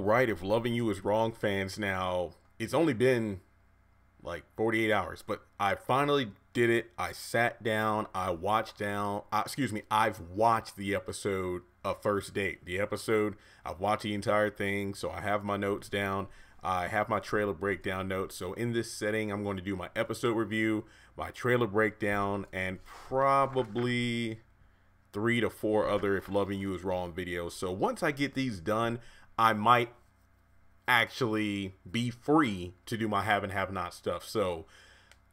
Right, if loving you is wrong, fans. Now it's only been like 48 hours, but I finally did it. I sat down. I watched down. Excuse me. I've watched the episode of First Date. The episode. I've watched the entire thing, so I have my notes down. I have my trailer breakdown notes. So in this setting, I'm going to do my episode review, my trailer breakdown, and probably three to four other if loving you is wrong videos. So once I get these done, I might actually be free to do my have and have not stuff. So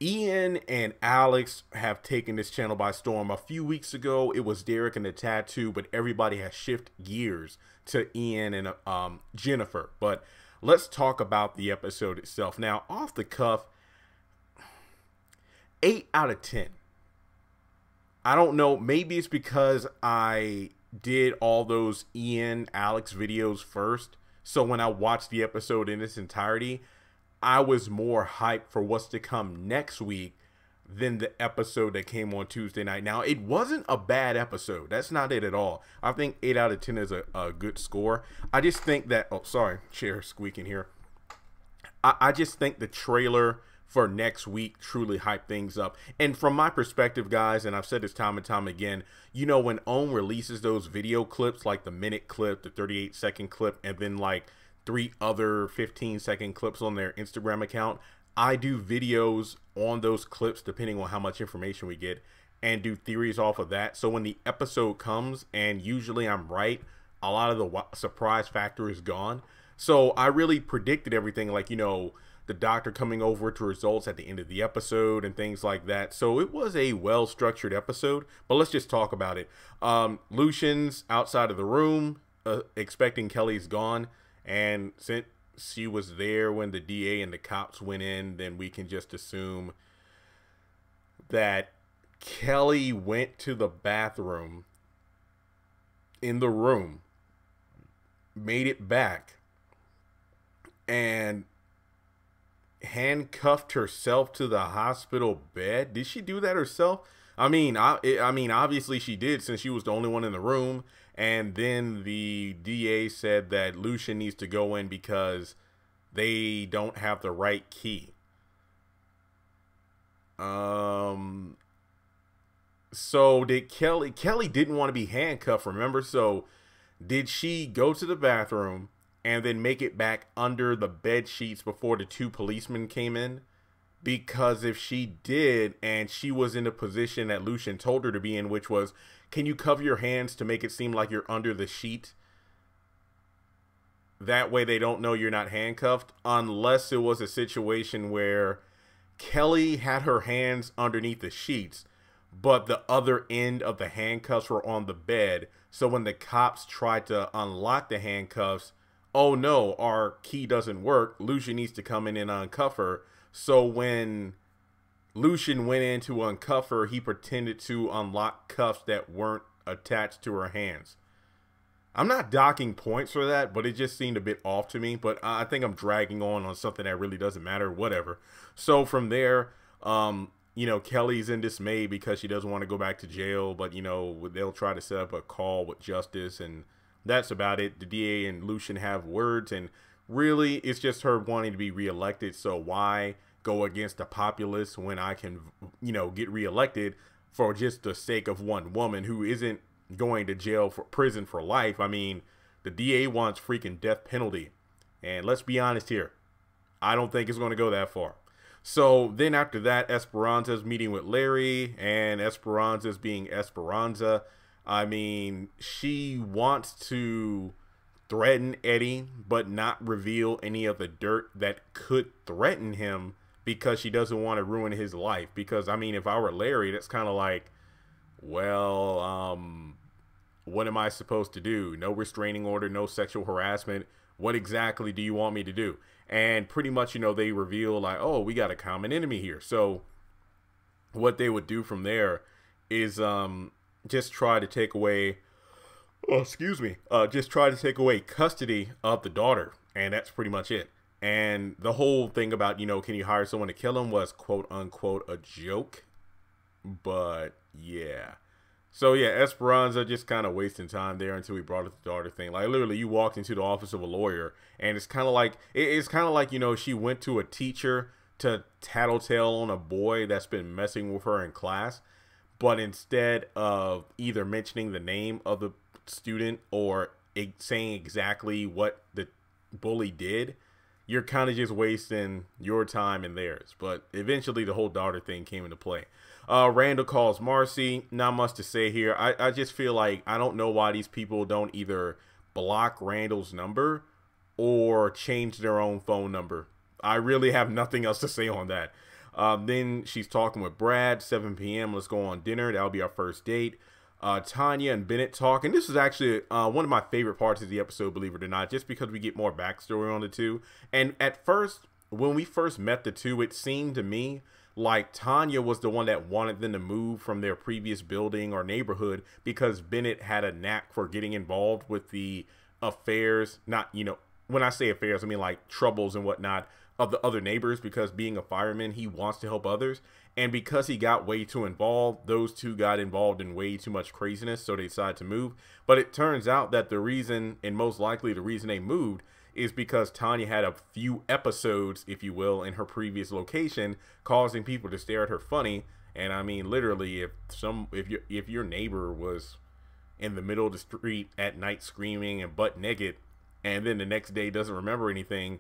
Ian and Alex have taken this channel by storm. A few weeks ago, it was Derek and the tattoo, but everybody has shifted gears to Ian and um, Jennifer. But let's talk about the episode itself. Now, off the cuff, 8 out of 10. I don't know. Maybe it's because I did all those Ian Alex videos first. So when I watched the episode in its entirety, I was more hyped for what's to come next week than the episode that came on Tuesday night. Now, it wasn't a bad episode. That's not it at all. I think 8 out of 10 is a, a good score. I just think that, oh, sorry, chair squeaking here. I, I just think the trailer for next week truly hype things up. And from my perspective, guys, and I've said this time and time again, you know, when OWN releases those video clips, like the minute clip, the 38 second clip, and then like three other 15 second clips on their Instagram account, I do videos on those clips depending on how much information we get and do theories off of that. So when the episode comes, and usually I'm right, a lot of the surprise factor is gone. So I really predicted everything, like, you know, the doctor coming over to results at the end of the episode and things like that. So it was a well structured episode, but let's just talk about it. Um, Lushion's outside of the room, uh, expecting Kelly's gone, and since she was there when the DA and the cops went in, then we can just assume that Kelly went to the bathroom in the room, made it back, and handcuffed herself to the hospital bed. Did she do that herself? I mean, I, I mean, obviously she did since she was the only one in the room. And then the DA said that Lushion needs to go in because they don't have the right key. Um. So did Kelly? Kelly didn't want to be handcuffed. Remember? So did she go to the bathroom? And then make it back under the bed sheets before the two policemen came in? Because if she did, and she was in the position that Lushion told her to be in, which was, can you cover your hands to make it seem like you're under the sheet? That way they don't know you're not handcuffed, unless it was a situation where Kelly had her hands underneath the sheets, but the other end of the handcuffs were on the bed. So when the cops tried to unlock the handcuffs, oh no, our key doesn't work. Lushion needs to come in and uncuff her. So when Lushion went in to uncuff her, he pretended to unlock cuffs that weren't attached to her hands. I'm not docking points for that, but it just seemed a bit off to me. But I think I'm dragging on on something that really doesn't matter. Whatever. So from there, um, you know, Kelly's in dismay because she doesn't want to go back to jail, but you know, they'll try to set up a call with justice and that's about it. The DA and Lushion have words, and really, it's just her wanting to be reelected. So why go against the populace when I can, you know, get reelected for just the sake of one woman who isn't going to jail for prison for life? I mean, the DA wants freaking death penalty, and let's be honest here, I don't think it's going to go that far. So then after that, Esperanza's meeting with Larry, and Esperanza's being Esperanza. I mean, she wants to threaten Eddie, but not reveal any of the dirt that could threaten him because she doesn't want to ruin his life. Because, I mean, if I were Larry, that's kind of like, well, um, what am I supposed to do? No restraining order, no sexual harassment. What exactly do you want me to do? And pretty much, you know, they reveal, like, oh, we got a common enemy here. So, what they would do from there is um just try to take away oh, excuse me uh, just try to take away custody of the daughter and that's pretty much it. And the whole thing about you know can you hire someone to kill him was quote unquote a joke. But yeah. So yeah, Esperanza just kind of wasting time there until we brought up the daughter thing. Like literally, you walked into the office of a lawyer, and it's kind of like it's kind of like you know she went to a teacher to tattletale on a boy that's been messing with her in class, but instead of either mentioning the name of the student or saying exactly what the bully did, you're kind of just wasting your time and theirs. But eventually, the whole daughter thing came into play. Uh, Randall calls Marcie. Not much to say here. I, I just feel like I don't know why these people don't either block Randall's number or change their own phone number. I really have nothing else to say on that. Um, then she's talking with Brad, 7 p.m. Let's go on dinner. That'll be our first date. Uh, Tanya and Bennett talk, and this is actually uh, one of my favorite parts of the episode, believe it or not, just because we get more backstory on the two. And at first, when we first met the two, it seemed to me like Tanya was the one that wanted them to move from their previous building or neighborhood because Bennett had a knack for getting involved with the affairs, not, you know, when I say affairs, I mean like troubles and whatnot of the other neighbors because being a fireman, he wants to help others. And because he got way too involved, those two got involved in way too much craziness, so they decided to move. But it turns out that the reason, and most likely the reason they moved, is because Tanya had a few episodes, if you will, in her previous location, causing people to stare at her funny. And I mean, literally, if some if your if your neighbor was in the middle of the street at night screaming and butt naked, and then the next day doesn't remember anything,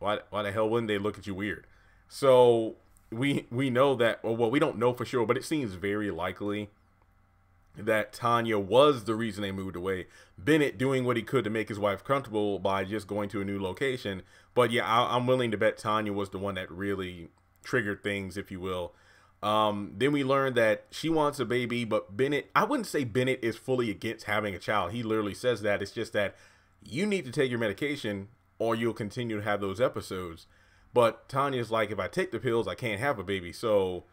why why the hell wouldn't they look at you weird? So we we know that, well, we don't know for sure, but it seems very likely that Tanya was the reason they moved away. Bennett doing what he could to make his wife comfortable by just going to a new location. But yeah, I, am willing to bet Tanya was the one that really triggered things, if you will. Um, then we learned that she wants a baby, but Bennett, I wouldn't say Bennett is fully against having a child. He literally says that. It's just that you need to take your medication or you'll continue to have those episodes. But Tanya's like, if I take the pills, I can't have a baby. So,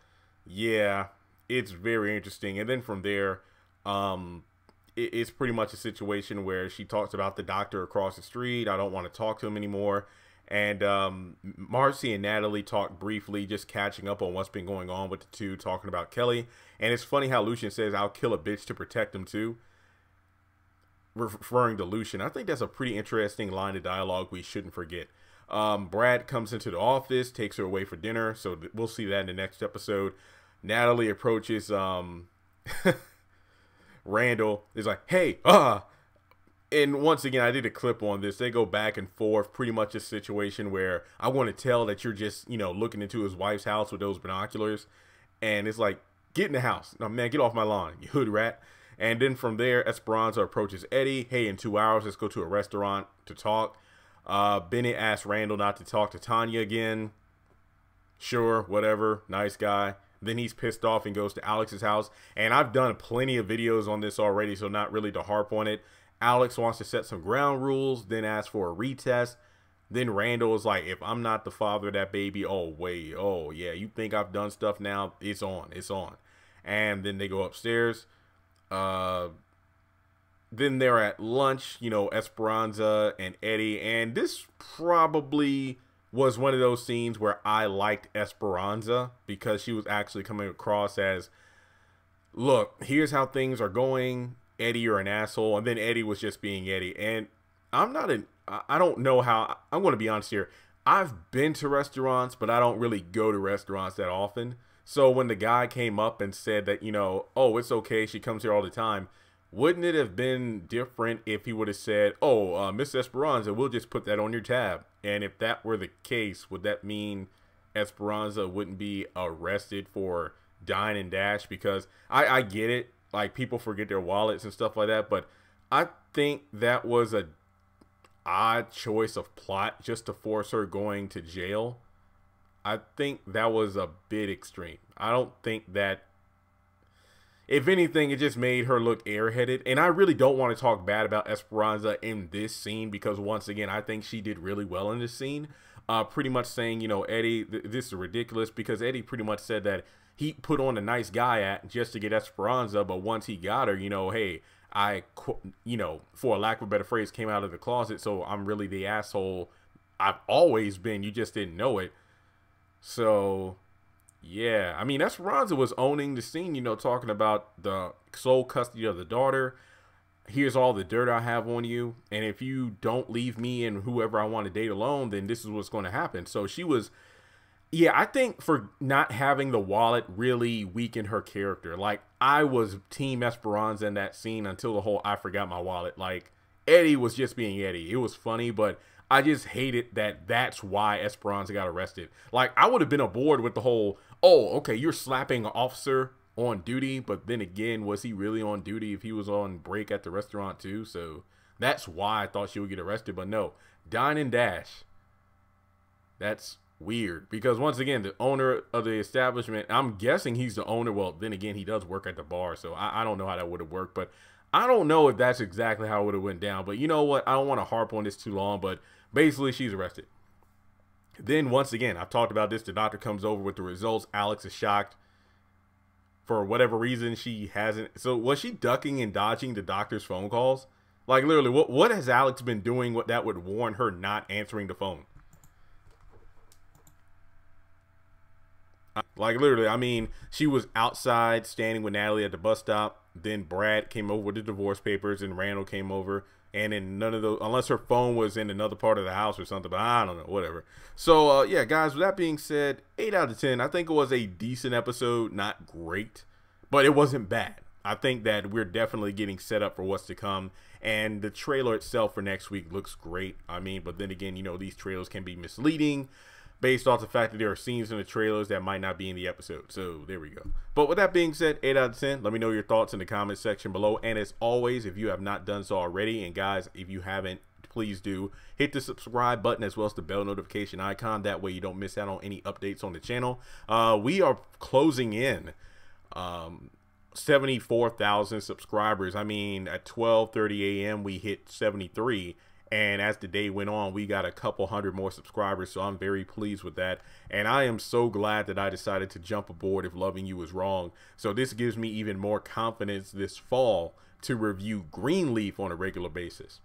yeah, it's very interesting. And then from there, um, it, it's pretty much a situation where she talks about the doctor across the street. I don't want to talk to him anymore. And um, Marcie and Natalie talk briefly, just catching up on what's been going on with the two, talking about Kelly. And it's funny how Lushion says, I'll kill a bitch to protect him too. Referring to Lushion. I think that's a pretty interesting line of dialogue we shouldn't forget. Um, Brad comes into the office, takes her away for dinner. So we'll see that in the next episode. Natalie approaches um, Randall. Is like, hey, ah. And once again, I did a clip on this. They go back and forth, pretty much a situation where I want to tell that you're just, you know, looking into his wife's house with those binoculars. And it's like, get in the house. No, man, get off my lawn, you hood rat. And then from there, Esperanza approaches Eddie. Hey, in two hours, let's go to a restaurant to talk. Uh, Bennett asks Randall not to talk to Tanya again. Sure, whatever. Nice guy. Then he's pissed off and goes to Alex's house. And I've done plenty of videos on this already, so not really to harp on it. Alex wants to set some ground rules, then asks for a retest. Then Randall is like, if I'm not the father of that baby, oh, wait, oh, yeah, you think I've done stuff now? It's on, it's on. And then they go upstairs. Uh, then they're at lunch, you know, Esperanza and Eddie. And this probably was one of those scenes where I liked Esperanza because she was actually coming across as, look, here's how things are going. Eddie, you're an asshole. And then Eddie was just being Eddie. And I'm not an, I don't know how, I'm going to be honest here. I've been to restaurants, but I don't really go to restaurants that often. So when the guy came up and said that, you know, oh, it's okay, she comes here all the time, wouldn't it have been different if he would have said, oh, uh, Miss Esperanza, we'll just put that on your tab? And if that were the case, would that mean Esperanza wouldn't be arrested for dine and dash? Because I, I get it, like people forget their wallets and stuff like that, but I think that was a odd choice of plot just to force her going to jail. I think that was a bit extreme. I don't think that if anything, it just made her look airheaded. And I really don't want to talk bad about Esperanza in this scene because once again, I think she did really well in this scene. Uh, pretty much saying, you know, Eddie, th this is ridiculous because Eddie pretty much said that he put on a nice guy at just to get Esperanza, but once he got her, you know, hey, I, you know, for lack of a better phrase, came out of the closet, so I'm really the asshole I've always been. You just didn't know it. So Yeah, I mean Esperanza was owning the scene, you know, talking about the sole custody of the daughter. Here's all the dirt I have on you, and if you don't leave me and whoever I want to date alone, then this is what's going to happen. So she was yeah, I think for not having the wallet really weakened her character. Like I was Team Esperanza in that scene until the whole I forgot my wallet. Like Eddie was just being Eddie. It was funny, but I just hated that that's why Esperanza got arrested. Like I would have been aboard with the whole, oh, okay, you're slapping an officer on duty, but then again, was he really on duty if he was on break at the restaurant too? So that's why I thought she would get arrested. But no, dine and dash. That's weird because once again the owner of the establishment i'm guessing he's the owner well then again he does work at the bar so i, I don't know how that would have worked but i don't know if that's exactly how it would have went down but you know what i don't want to harp on this too long but basically she's arrested. Then once again i've talked about this. The doctor comes over with the results. Alex is shocked for whatever reason she hasn't. So was she ducking and dodging the doctor's phone calls? Like literally what what has alex been doing what that would warn her not answering the phone? Like literally, I mean, she was outside standing with Natalie at the bus stop. Then Brad came over with the divorce papers, and Randall came over. And in none of those, unless her phone was in another part of the house or something, but I don't know, whatever. So, uh, yeah, guys, with that being said, 8 out of 10. I think it was a decent episode. Not great, but it wasn't bad. I think that we're definitely getting set up for what's to come. And the trailer itself for next week looks great. I mean, but then again, you know, these trailers can be misleading based off the fact that there are scenes in the trailers that might not be in the episode. So there we go. But with that being said, 8 out of 10, let me know your thoughts in the comment section below. And as always, if you have not done so already, and guys, if you haven't, please do hit the subscribe button as well as the bell notification icon. That way you don't miss out on any updates on the channel. Uh, we are closing in. Um, 74,000 subscribers. I mean, at 12:30 a.m. we hit 73 and as the day went on, we got a couple hundred more subscribers. So I'm very pleased with that. And I am so glad that I decided to jump aboard if loving you is wrong. So this gives me even more confidence this fall to review Greenleaf on a regular basis.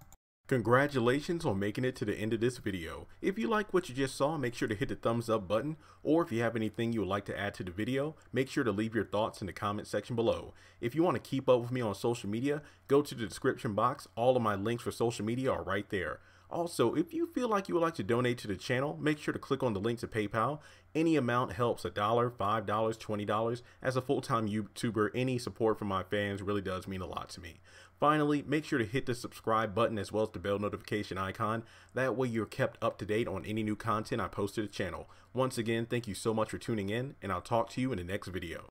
Congratulations on making it to the end of this video. If you like what you just saw, make sure to hit the thumbs up button, or if you have anything you would like to add to the video, make sure to leave your thoughts in the comment section below. If you want to keep up with me on social media, go to the description box. All of my links for social media are right there. Also, if you feel like you would like to donate to the channel, make sure to click on the link to PayPal. Any amount helps, a dollar, $5, $20. As a full-time YouTuber, any support from my fans really does mean a lot to me. Finally, make sure to hit the subscribe button as well as the bell notification icon. That way you're kept up to date on any new content I post to the channel. Once again, thank you so much for tuning in, and I'll talk to you in the next video.